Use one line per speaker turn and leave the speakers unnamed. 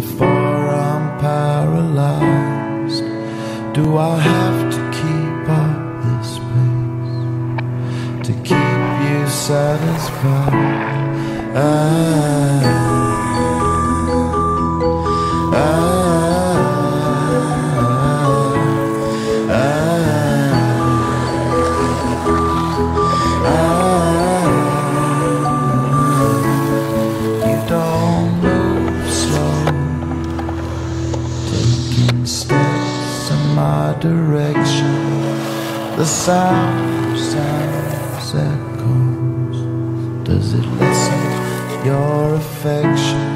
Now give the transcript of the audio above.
before I'm paralyzed? Do I have to keep up this pace to keep you satisfied? Steps in my direction. The sound sounds echoes. Does it lessen your affection?